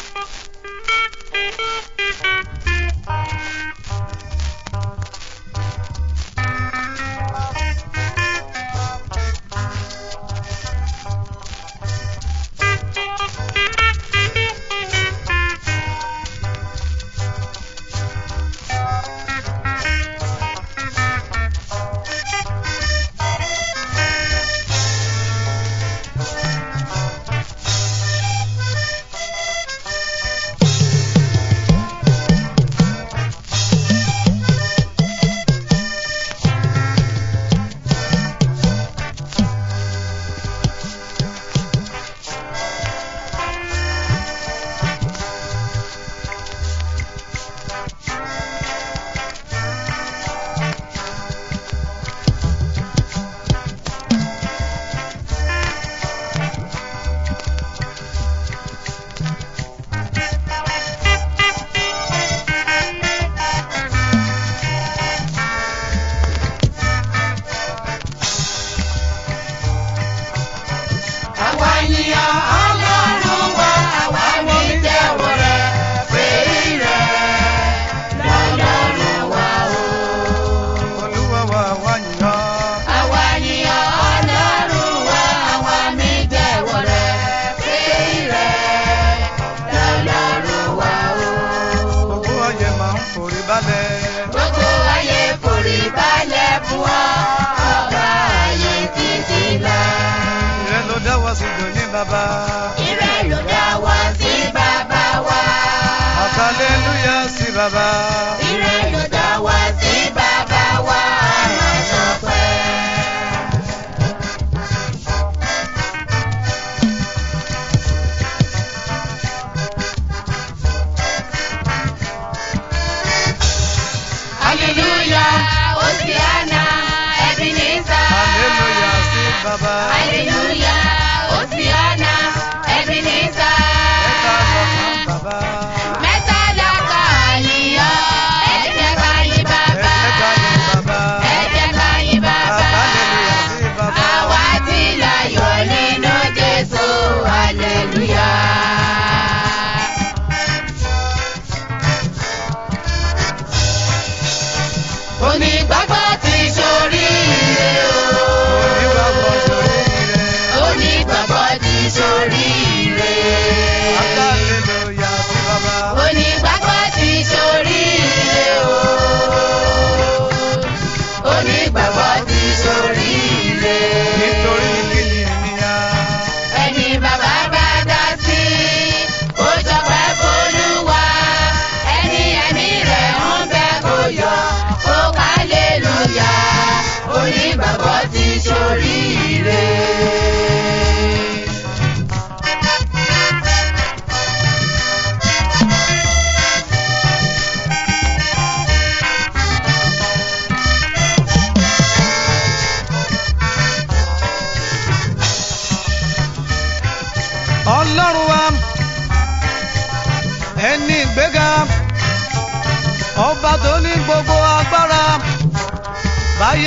Thank you. baba.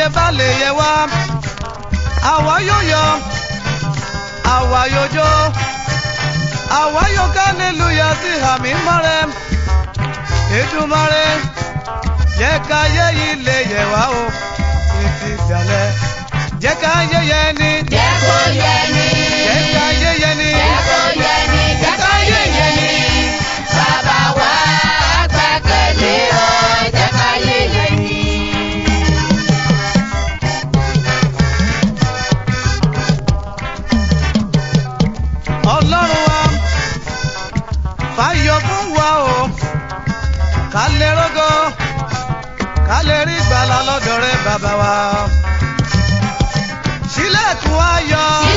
yẹ bá lè yẹ wá àwa yóò yọ àwa yóò jó àwa yóò ká nílùyà sí àmì mọ́rẹ́ Èdùmàrè jẹ́ ká yẹ ilé yẹ wá o títí dalẹ́ ká yẹ yẹ ní. to ayọ̀.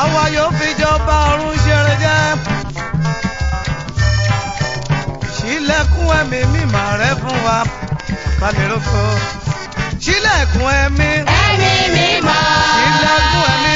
àwa yóò fi jọba ọ̀run ṣeré jẹ́. ṣílẹ̀kùn ẹ̀mí mímọ́ rẹ fún wa kálí roko. ṣílẹ̀kùn ẹ̀mí. ẹ̀mí mímọ́. ṣílẹ̀kùn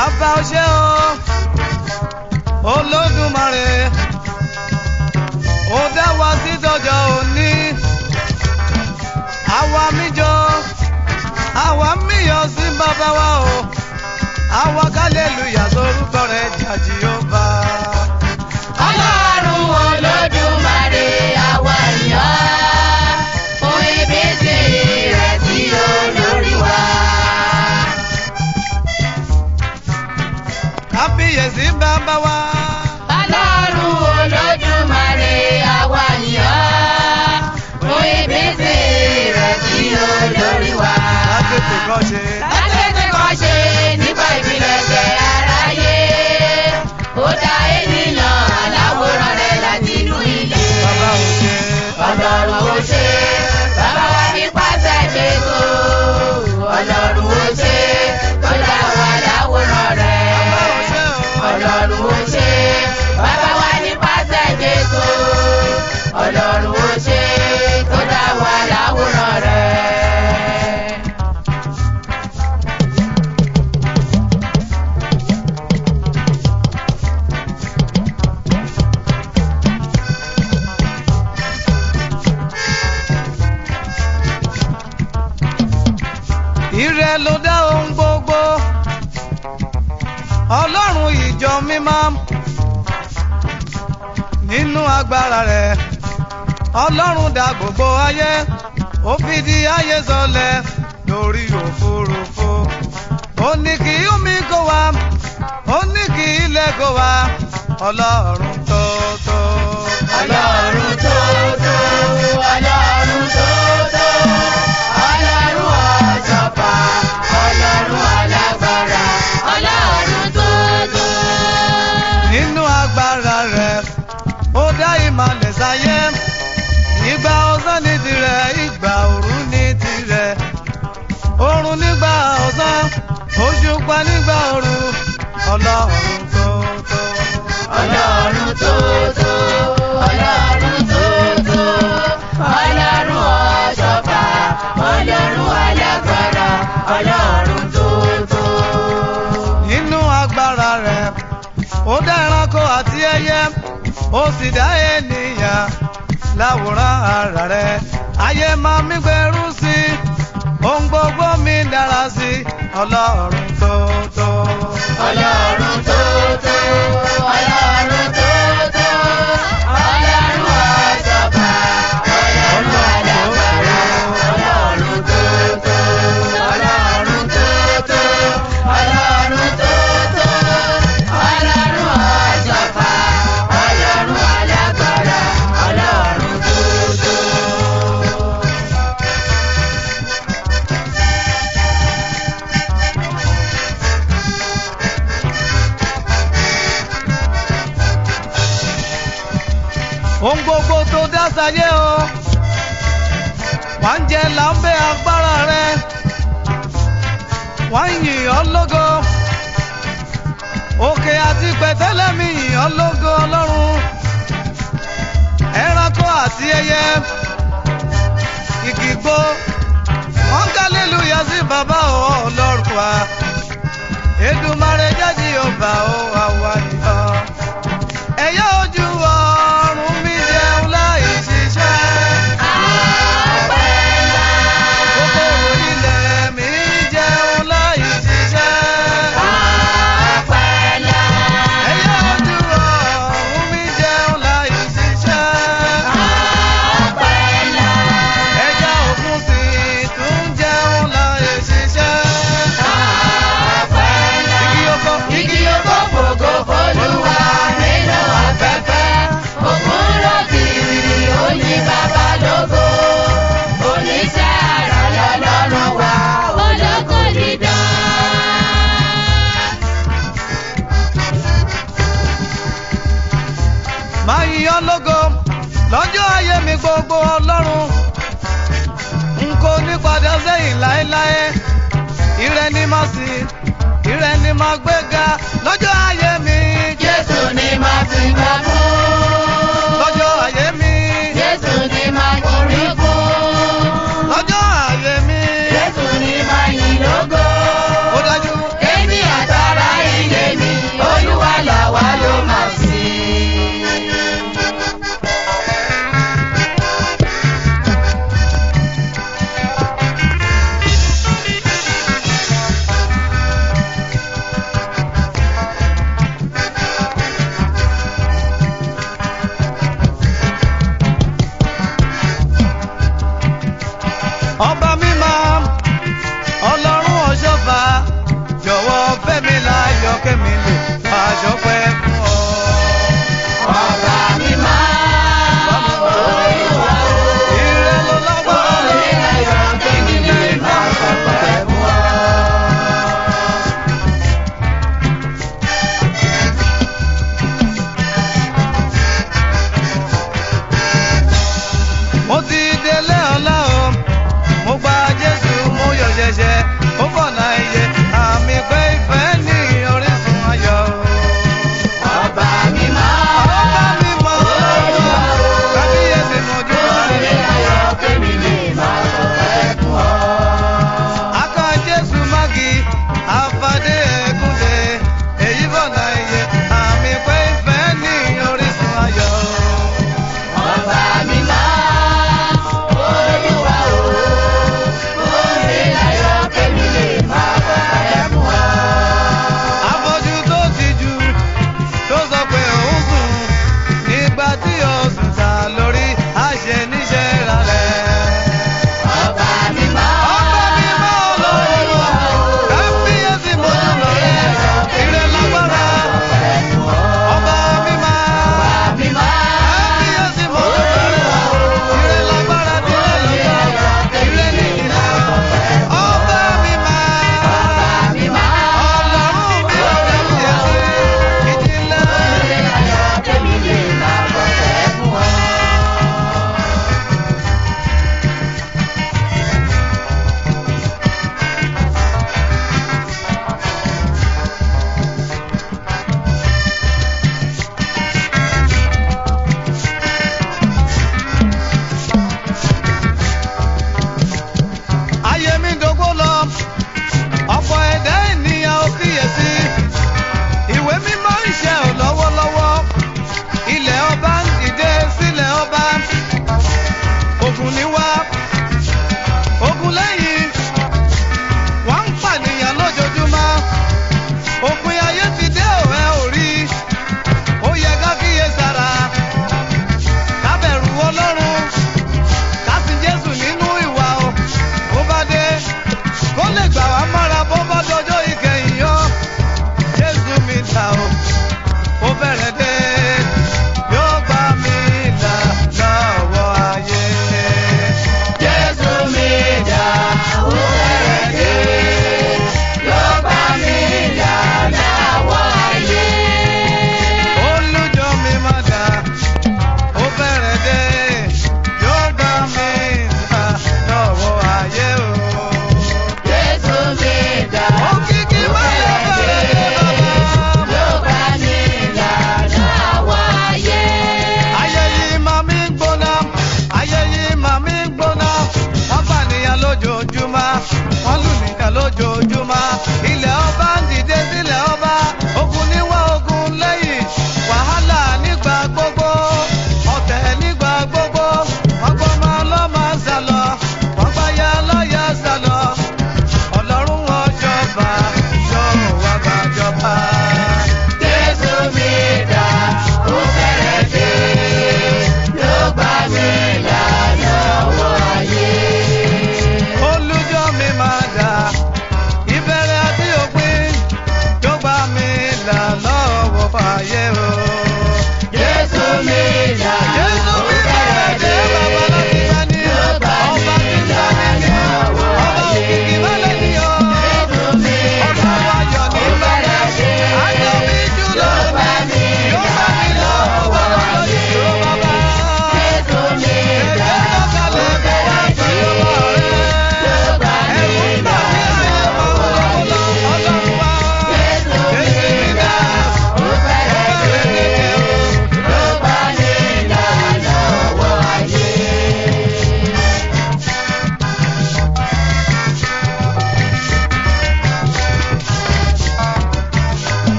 má bá ọ ṣe o olódùmarè ó dá wa sí dọjọ́ òní àwa míjọ àwa míyọ sí bàbá wa o àwa kálẹ̀lúyà sórúkọ rẹ̀ jàjì ó bá. ọlọ́run olódùmarè. mọ́ nínú agbára rẹ̀ ọlọ́run dá gbogbo ayé ó fi di ayé sọlẹ̀ lórí òfurufú ó ní kí omi kó wa ó ní kí ilẹ̀ kó wa ọlọ́run tó tó. ọlọ́run tó tó ọlọ́run tó. máa lẹ̀ sáyé ìgbà ọ̀sán ní tirẹ̀ ìgbà òru ní tirẹ̀ oòrùn nígbà ọ̀sán òṣùpá nígbà òru ọlọ́run tó tó ọlọ́run tó tó ọlọ́run tó tó ọlọ́run ọ̀ṣọ́fà ọlọ́run alágbára ọlọ́run tó tó. nínú agbára rẹ̀ ó sì dá láwòrán ara rẹ̀ ayé máa mí gbẹrú sí ohun gbogbo mi dára sí ọlọ́run. sáyé o wà ń jẹ lábẹ́ agbára rẹ wà ń yìn ọ́ lógo òkè àti pẹ̀tẹ́lẹ̀ mi yìn ọ́ lógo ọlọ́run ẹranko àti ẹyẹ ìgbìgbó wọn kálílù yọ sí bàbá ọlọ́run wa Èdùmàrè jẹ́ Jèhófà o. ọba me.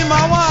in my wife.